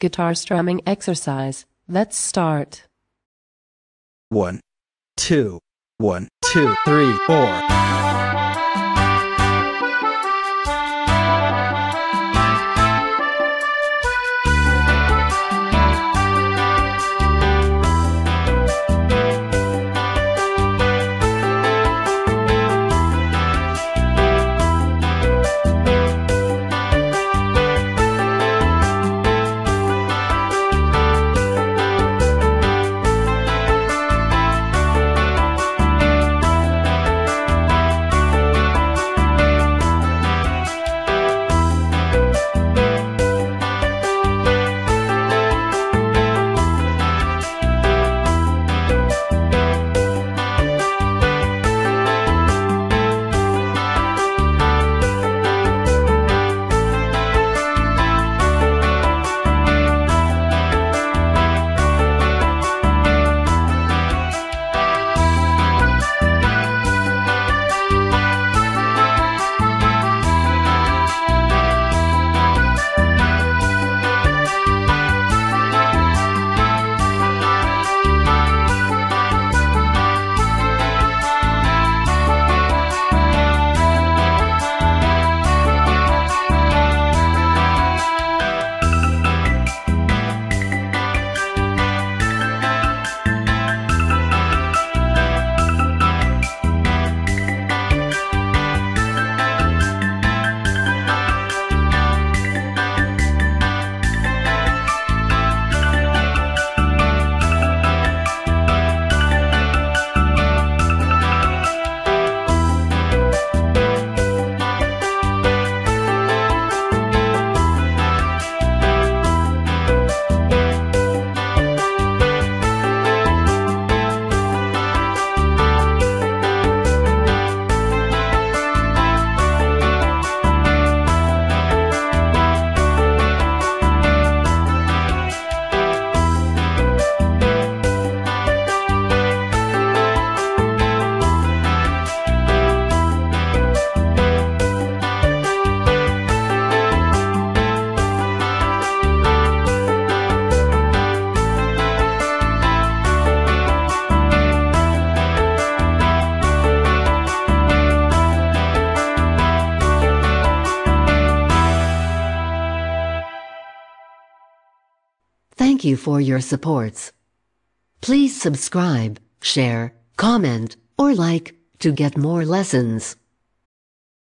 guitar strumming exercise. Let's start. One, two, one, two, three, four. Thank you for your supports. Please subscribe, share, comment, or like to get more lessons.